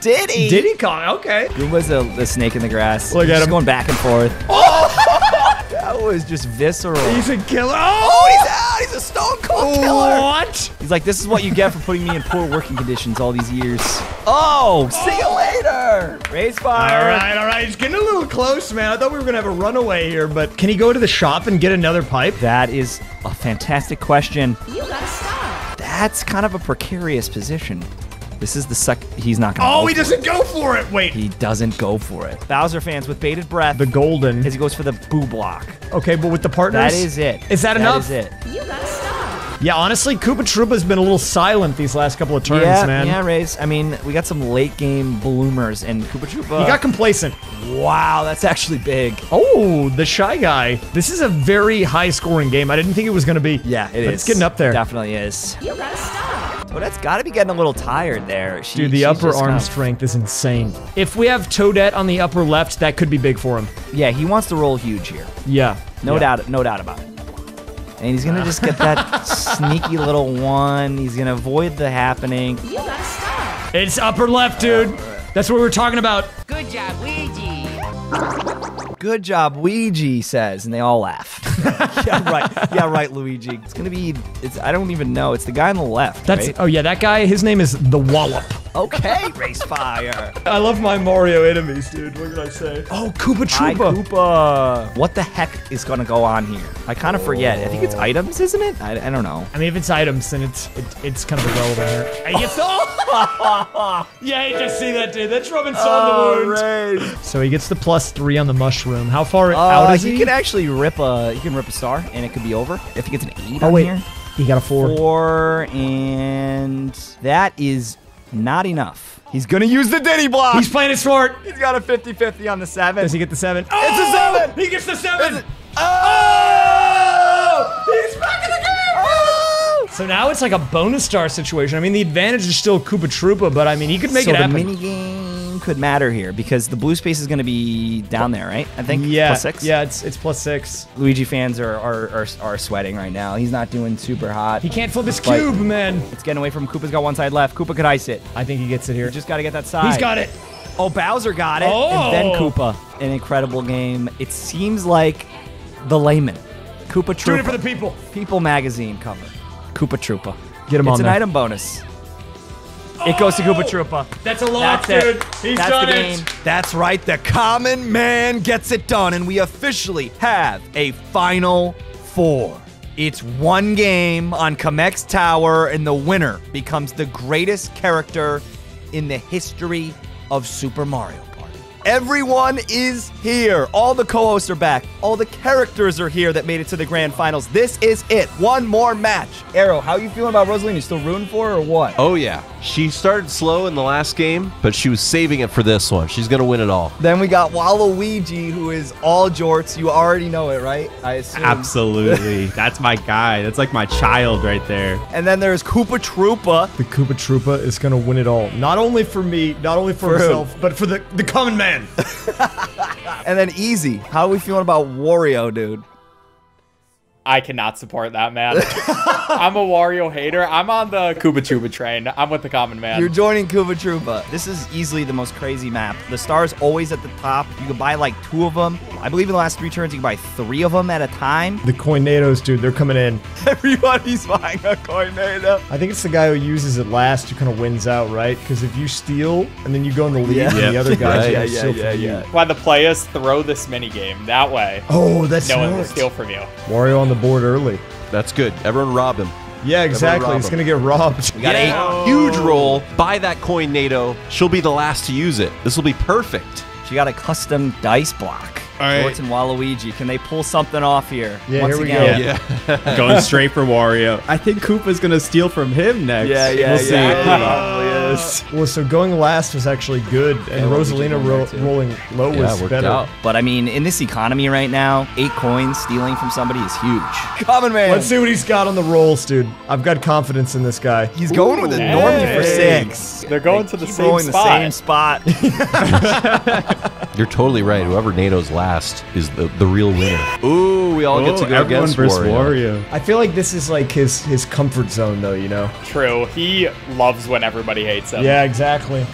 Did he? Did he come? Okay. Goomba's a, a snake in the grass. Look He's at him. going back and forth. Oh! (laughs) that was just visceral. He's a killer. oh, Oh! he's out. He's a stone cold killer. What? He's like, this is what you get for putting me in poor working conditions all these years. Oh, see you later. Raysfire. All right, all right. He's getting a little close, man. I thought we were gonna have a runaway here, but can he go to the shop and get another pipe? That is a fantastic question. You gotta stop. That's kind of a precarious position. This is the sec. He's not gonna. Oh, go he for doesn't It. go for it. Wait. He doesn't go for it. Bowser fans with bated breath. The golden. as he goes for the boo block. Okay, but with the partners. That is it. Is that enough? That is it. You gotta stop. Yeah, honestly, Koopa Troopa's been a little silent these last couple of turns, yeah, man. yeah, Rays. I mean, we got some late game bloomers, and Koopa Troopa. He got complacent. wow, that's actually big. Oh, the shy guy. This is a very high scoring game. I didn't think it was going to be. Yeah, it but is. It's getting up there. Definitely is. You gotta stop. Toadette's got to be getting a little tired there. She, Dude, the upper arm kind of- strength is insane. If we have Toadette on the upper left, that could be big for him. Yeah, he wants to roll huge here. Yeah. No Yeah. doubt, no doubt about it. And he's gonna just get that (laughs) sneaky little one. He's gonna avoid the happening. You gotta stop. It's upper left, dude. That's what we were talking about. Good job, Luigi. Good job, Luigi says, and they all laugh. (laughs) yeah, right. Yeah, right, Luigi. It's gonna be. It's. I don't even know. It's the guy on the left. That's right? oh yeah, that guy. His name is the Wallop. Okay. (laughs) Raysfire. I love my Mario enemies, dude. What can I say? Oh, Koopa Troopa. Hi, Troopa. Koopa. What the heck is gonna go on here? I kind of forget. I think it's items, isn't it? I, I don't know. I mean, if it's items, then it's it, it's kind of irrelevant here. (laughs) Hey, gets (laughs) the- yeah, you just see that, dude. That's rubbing salt Oh, in the wound. So he gets the plus three on the mushroom. How far Uh, out is he he? can actually rip a. He can rip a star, and it could be over if he gets an eight oh on wait, here. he got a four. Four, and that is not enough. He's gonna use the Diddy block. He's playing it smart. He's got a 50-50 on the seven. Does he get the seven? It's a oh! seven. He gets the seven. Oh! oh! He's back in the game. Oh! So now it's like a bonus star situation. I mean, the advantage is still Koopa Troopa, but I mean, he could make so it the happen. Could matter here because the blue space is going to be down there, right? I think yeah, plus six. yeah, it's it's plus six. Luigi fans are, are are are sweating right now. He's not doing super hot. He can't flip his cube, man. It's getting away from Koopa's got one side left. Koopa could ice it. I think he gets it here. Just got to get that side. He's got it. Oh, Bowser got it, and then Oh. Koopa. An incredible game. It seems like the layman. Koopa Troopa. Doing it for the people. People magazine cover. Koopa Troopa. Get him it's on an there. item bonus. It goes to Koopa Troopa. Oh, that's a lock, That's dude. it. He's That's done the it. That's right. The common man gets it done, and we officially have a final four. It's one game on Kamek's Tower, and the winner becomes the greatest character in the history of Super Mario Party. Everyone is here. All the co-hosts are back. All the characters are here that made it to the grand finals. This is it. One more match. Arrow, how you feeling about Rosalina? You still rooting for her or what? Oh yeah, she started slow in the last game, but she was saving it for this one. She's gonna win it all. Then we got Waluigi, who is all jorts. You already know it, right? I assume. Absolutely. (laughs) That's my guy. That's like my child right there. And then there's Koopa Troopa. The Koopa Troopa is gonna win it all. Not only for me, not only for, For who? himself, but for the, the common man. (laughs) And then Easy. How are we feeling about Wario, dude? I cannot support that man. (laughs) I'm a Wario hater. I'm on the Koopa Troopa train. I'm with the common man. You're joining Koopa Troopa. This is easily the most crazy map. The star's always at the top. You can buy like two of them. I believe in the last three turns you can buy three of them at a time. The Coinados, dude, they're coming in. (laughs) Everybody's buying a Coinado. I think it's the guy who uses it last who kind of wins out, right? Because if you steal and then you go in the lead, Yeah. and the other guys Right. are gonna Yeah, steal yeah, from yeah, you. Why the players throw this minigame that way. Oh, that's No one will steal from you. Wario on the board early. That's good. Everyone rob him. Yeah, exactly. rob He's gonna get robbed. We got eight. Huge roll. Buy that coin, NATO. She'll be the last to use it. This will be perfect. She got a custom dice block. All right. Jorts and Waluigi. Can they pull something off here? Yeah, Once here we again. go. Yeah. (laughs) Going straight for Wario. I think Koopa's gonna steal from him next. Yeah, yeah, we'll see. yeah. (laughs) Probably. Well, so going last was actually good, and Waluigi Rosalina ro- rolling low Yeah, was better. out. But I mean, in this economy right now, eight coins stealing from somebody is huge. Common man. Let's see what he's got on the rolls, dude. I've got confidence in this guy. He's going with a Hey. normie for six. They're going They to the same spot. the same spot. You're totally right. Whoever NATO's last is the, the real winner. Ooh, we all get to Oh, go against versus Wario. Wario. I feel like this is like his his comfort zone, though. You know? True. He loves when everybody hates him. Yeah, exactly.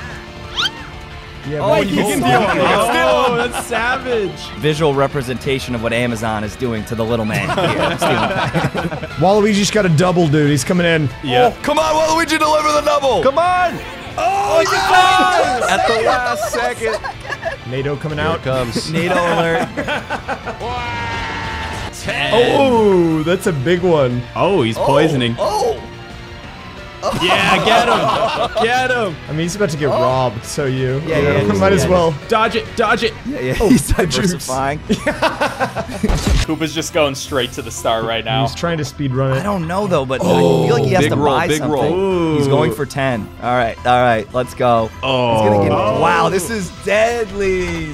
Yeah, Oh, but you can oh, steal my him. Oh, that's (laughs) savage. Visual representation of what Amazon is doing to the little man. Here. (laughs) Waluigi's got a double, dude. He's coming in. Yeah. Oh, come on, Waluigi, deliver the double. Come on! Oh, oh you At the last second. (laughs) NATO coming Here out. it comes. (laughs) NATO alert. (laughs) Oh, that's a big one. Oh, he's oh, poisoning. Oh. (laughs) Yeah, get him. Get him. I mean, he's about to get oh. robbed. So you, Yeah, you yeah, (laughs) know, yeah, might as yeah. well. Dodge it. Dodge it. Yeah, yeah. Oh, (laughs) he's the juice. diversifying. Koopa's just going straight to the star right now. He's trying to speed run it. I don't know though, but I feel like he has oh, big to roll, buy big something. roll. He's going for ten. All right, all right, let's go. Oh. He's gonna get. Oh. Wow, this is deadly.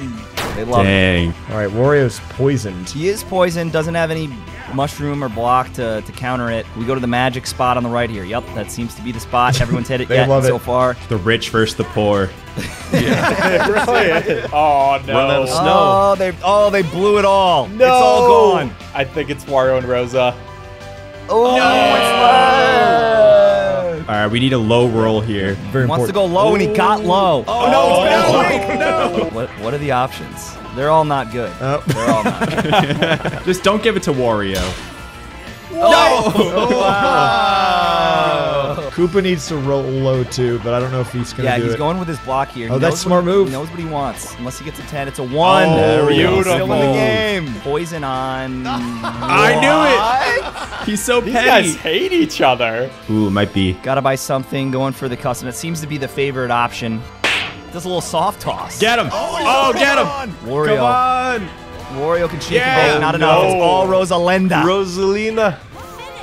They love it. Dang. All right, Wario's poisoned. He is poisoned. Doesn't have any mushroom or block to, to counter it. We go to the magic spot on the right here. Yep, that seems to be the spot. Everyone's hit (laughs) it yet love so it. far. The rich versus the poor. (laughs) (laughs) really? Oh no. Run out of snow. Oh, they oh they blew it all. No. It's all gone. I think it's Wario and Rosa. Oh, it's left. All right, we need a low roll here. Very Wants to go low and he got low. Oh, no, oh, it's no, What what are the options? They're all not good. Oh. They're all not good. (laughs) Just don't give it to Wario. (laughs) Koopa needs to roll low too, but I don't know if he's gonna Yeah, do he's it. going with his block here. Oh, He that's knows smart what, move. He knows what he wants. Unless he gets a 10, it's a 1. Oh, there we go. Still in the game. Poison on. (laughs) I knew it. He's so petty. These petty. guys hate each other. Ooh, might be. Gotta buy something, going for the custom. It seems to be the favorite option. Does a little soft toss. Get him. Oh, oh get him. Wario. Come on. Wario can shake Yeah, and bake. Not enough. It's no. all Rosalenda. Rosalina.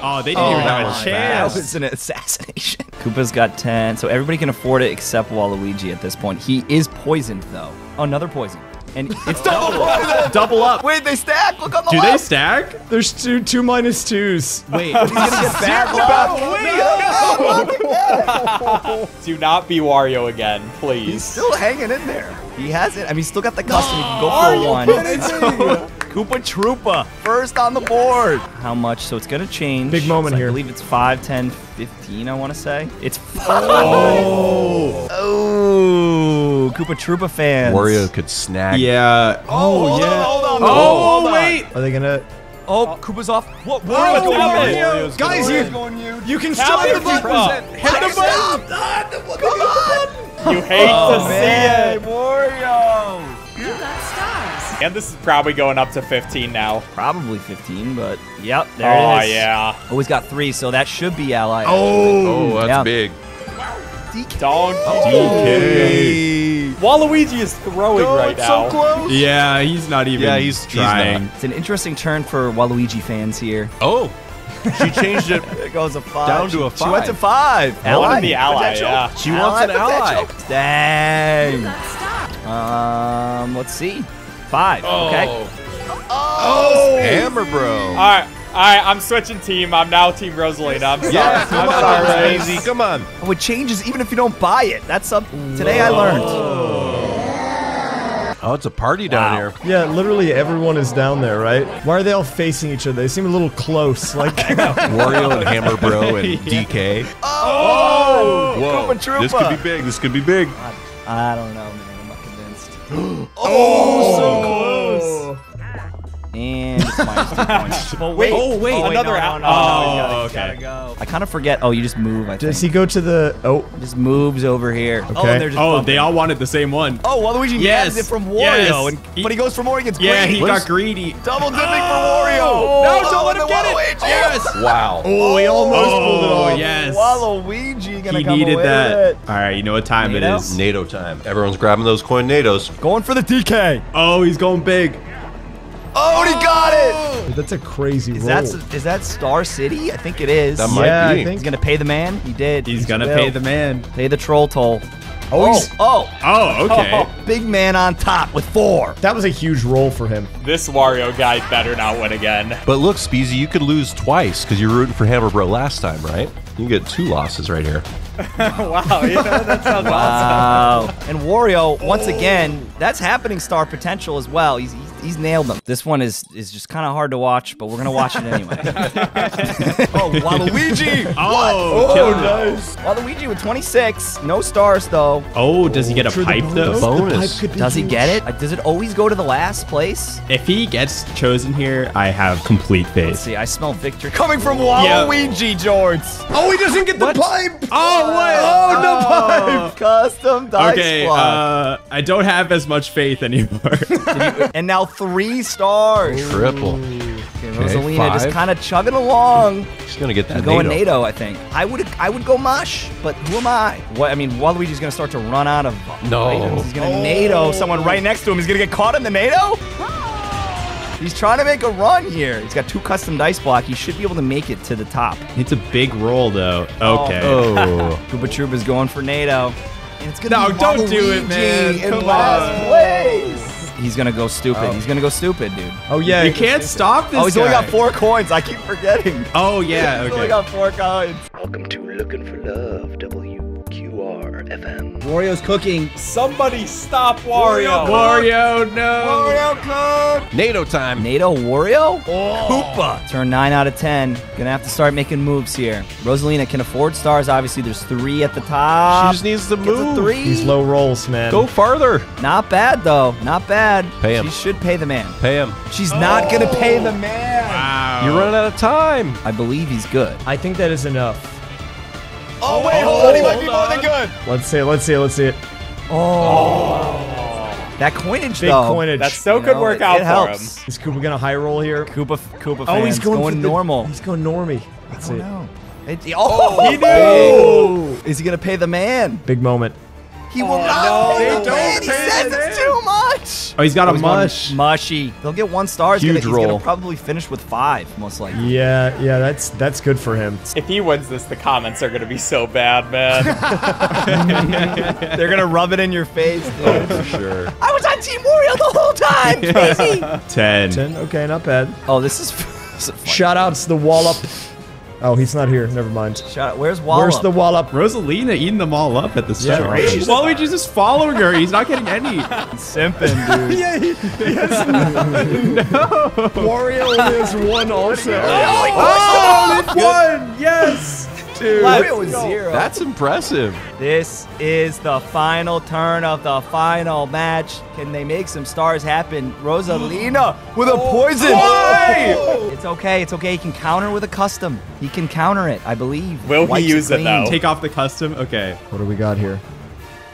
Oh, they didn't oh, even have a chance. That was an assassination. (laughs) Koopa's got 10, so everybody can afford it except Waluigi at this point. He is poisoned, though. Oh, another poison. And (laughs) it's double poison! Double up. Wait, they stack! Look on the Do they stack? There's two two minus twos. Wait. He's (laughs) gonna get bad luck. Oh, oh, Do not be Wario again, please. He's still hanging in there. He has it. I mean, he's still got the custom. He can go for one. Koopa Troopa, first on the board. How much? So it's going to change. Big moment So here. I believe it's 5, 10, 15, I want to say. It's Oh. Oh. Koopa Troopa fans. Wario could snag. Yeah. Oh, oh, hold on, yeah. hold on, Oh, hold on. wait. Are they gonna? Oh, Koopa's off. What? Oh, Wario's going damn on. Guys, going you- going you. You can Tap still the hit the button. button. Hit the button. Come on. You hate oh, to see Man, it. Wario. You got stars. (laughs) And this is probably going up to 15 now. Probably 15, but yep, there oh, it is. yeah. Oh, he's got three, so that should be ally. Oh, that's Yeah. big. DK. Dog. DK. Waluigi is throwing Oh, right now. so close. Yeah, he's not even. Yeah, he's- he's trying. not. It's an interesting turn for Waluigi fans here. Oh, she changed it. (laughs) It goes a five. Down to a five. She went to five. five. I wanted the ally, yeah. She wants an ally. Dang. Got. Um, let's see. Five. Oh. Okay. Oh. oh, Hammer Bro. All right, all right. I'm switching team. I'm now Team Rosalina. I'm sorry. Yeah, come I'm on, sorry. easy. Come on. Oh, it changes even if you don't buy it. That's something today I learned. Oh, it's a party down Wow. here. Yeah, literally everyone is down there, right? Why are they all facing each other? They seem a little close. Like, (laughs) Wario and Hammer Bro and (laughs) DK. Oh, Whoa, this could be big. This could be big. I don't know, man. Convinced. (gasps) Oh, so close. And it's minus two (laughs) points. But oh, Wait, oh, wait, another no, out- no, no, oh, he's gotta- okay. gotta go. I kind of forget. Oh, you just move. I think. does he go to the? Oh, just moves over here. Oh, Okay. and they're just Oh, they all wanted the same one. Oh, Waluigi Yes, yes. it from Wario, yes. and, He- but he goes for more. He gets Yeah, greedy. he got greedy. double dipping Oh. for Wario. No, oh, don't let him the get it. Yes. Wow. oh, he oh! almost pulled it Oh, off. yes. Waluigi gonna He come needed that. All right, you know what time NATO? it is. NATO time. Everyone's grabbing those Coinados. Going for the DK. Oh, he's going big. Oh, he got it. That's a crazy Is roll. that is that Star City? I think it is. That might yeah, be. I think. He's gonna pay the man. He did. He's gonna will. pay the man. pay the troll toll. Oh, Oh, oh, Oh, okay. (laughs) big man on top with four. that was a huge roll for him. This Wario guy better not win again. But look, Speezy, you could lose twice because you're rooting for Hammer Bro last time, right? You get two losses right here. (laughs) wow, you know, that sounds (laughs) awesome. Wow. and Wario, once oh. again, that's happening star potential as well. He's, he's, he's nailed them. This one is is just kind of hard to watch, but we're gonna watch it anyway. (laughs) oh, Waluigi! (laughs) Oh, killed him. nice. Waluigi with 26, no stars though. Oh, does he get a For the pipe though? bonus. pipe could be Does he huge. get it? Uh, Does it always go to the last place? If he gets chosen here, I have complete faith. Let's faith. see, I smell victory coming from Waluigi, George. Oh, he doesn't get the pipe. Oh, what? Oh, no pipe. Custom dice Okay, block. uh, I don't have as much faith anymore. (laughs) and now three stars. Triple. Okay, Rosalina just kind of chugging along. She's gonna get that going NATO. NATO, I think. I would I would go Mush, but who am I? What I mean, Waluigi's gonna start to run out of No. items. He's gonna NATO someone right next to him. He's gonna get caught in the NATO. He's trying to make a run here. He's got two custom dice block. He should be able to make it to the top. it's a big roll though. Oh. Okay. (laughs) Oh. Koopa Troopa's going for NATO. And it's gonna No, be don't do it, Waluigi man. In Come last on. place. He's gonna go stupid. He's gonna go stupid, dude. Oh yeah. You can't stop this Oh, he's guy. only got four coins. I keep forgetting. Oh yeah. (laughs) He's only got four coins. Welcome to Looking for Love, WQR FM. Wario's cooking. Somebody stop Wario. Wario, no. Wario cook. NATO time. NATO Wario? Oh. Koopa. Turn 9 out of 10. Gonna have to start making moves here. Rosalina can afford stars. Obviously, there's three at the top. She just needs to Gets a move. three. These low rolls, man. Go farther. Not bad, though. Not bad. Pay him. She should pay the man. Pay him. She's not gonna pay the man. Wow. You're running out of time. I believe he's good. I think that is enough. Oh, wait, oh. hold on. He might be more than oh. good. Let's see it. Let's see it. Let's see it. Oh. That coinage, Big though. coinage. That so you could know, work it- out it for helps. him. Is Koopa gonna high roll here? Koopa, Koopa Oh, he's going, going for the- normal. He's going normie. Let's I see it. know. It- oh, oh he knew. Is he gonna pay the man? Big moment. He will Oh, not no, pay they the don't man. He says it's too much. Oh, he's got a oh, He's mush. Mushy. They'll get one star. He's Huge gonna, he's roll. gonna probably finish with five, most likely. Yeah, yeah, that's that's good for him. If he wins this, the comments are gonna be so bad, man. (laughs) They're gonna rub it in your face, oh, dude. For sure. I was on Team Wario the whole time. (laughs) Crazy. Ten. Ten. Okay, not bad. oh, this is. (laughs) this is fun. Shout outs the Wallop. Oh, he's not here. Never mind. Shout out. Where's Wallop? Where's the Wallop? Rosalina eating them all up at the start. right. Waluigi's just following her. He's not getting any. (laughs) simping, dude? (laughs) Yeah, he, he has (laughs) Wario has one also. Oh, oh, oh it's one. Yes. Dude. Wario is zero. That's impressive. This is the final turn of the final match. Can they make some stars happen? Rosalina with a oh, poison. Why? It's okay. It's okay. He can counter with a custom. He can counter it, I believe. Will he use it, clean. though? Take off the custom. Okay. What do we got here?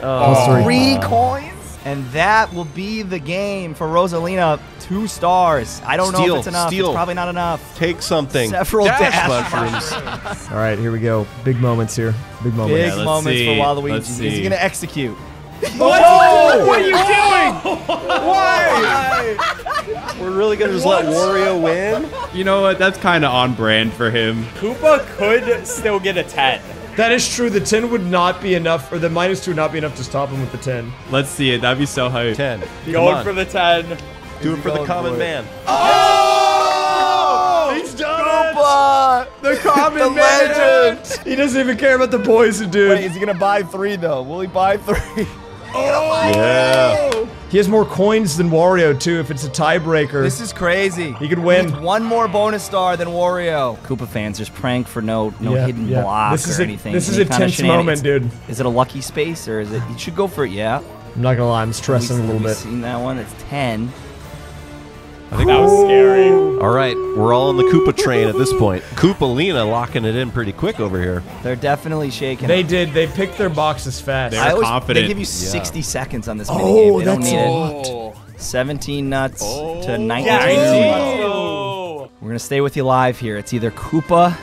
Oh, three. three coins. And that will be the game for Rosalina. Two stars. I don't know if it's enough. steal. It's probably not enough. Take something. Several dash, dash mushrooms. All right, here we go. Big moments here. Big moments. Big let's moments see. for Waluigi. Is he going to execute? What? What are you oh! doing? (laughs) Why? We're really gonna just let Wario win? You know what? That's kind of on brand for him. Koopa could still get a 10. That is true. The 10 would not be enough, or the minus 2 would not be enough to stop him with the 10. Let's see it. That'd be so hype. Ten. Going for the 10. Do it for the common for man. Oh! He's done Koopa! The common The man! legend! He doesn't even care about the poison, dude. Wait, is he gonna buy three though? Will he buy three? (laughs) Oh! Yeah. He has more coins than Wario, too, if it's a tiebreaker. This is crazy. He could win. Needs one more bonus star than Wario. Koopa fans, just prank for no no Yeah, hidden yeah. block This is or a- anything. this is Any a kind tense moment, dude. Is it a lucky space or is it? You should go for it. Yeah. I'm not gonna lie, I'm stressing a Have little we bit. Seen that one? It's ten. I think That was scary. All right, we're all on the Koopa train at this point. Koopa Lena locking it in pretty quick over here. They're definitely shaking. They it. did. They picked their boxes fast. They're I always, confident. They give you 60 seconds on this Oh, minigame. They don't that's need a lot. Oh. 17 nuts to 19. Oh. We're gonna stay with you live here. It's either Koopa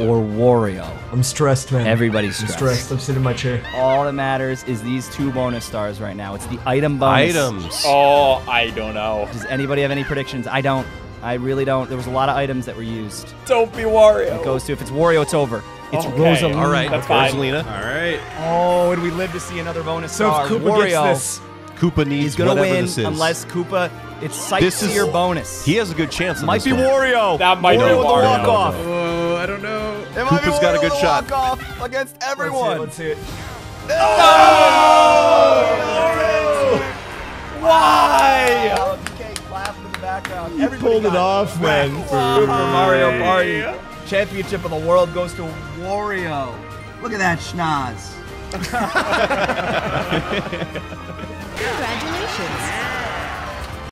or Wario. I'm stressed, man. Everybody's I'm stressed. stressed. I'm sitting in my chair. All that matters is these two bonus stars right now. It's the item bonus. Items. Oh, I don't know. Does anybody have any predictions? I don't. I really don't. There was a lot of items that were used. Don't be Wario. It goes to if it's Wario, it's over. It's Okay. Rosalina. All right, That's fine. Rosalina. All right. Oh, and we live to see another bonus So star. if Koopa Wario, gets this, Koopa needs he's gonna whatever win this is. unless Koopa. It's This is- sightseer bonus. he has a good chance. on might this be one. Wario. That might Wario be with the Wario. walk off. Oh, I don't know. It might be Koopa's got a good shot. Walk off against everyone. Let's see it. Why? Okay, clap in the background. You pulled it off, man. Super uh-huh. Mario Party championship of the world goes to Wario. Look at that schnoz. (laughs) (laughs) Congratulations.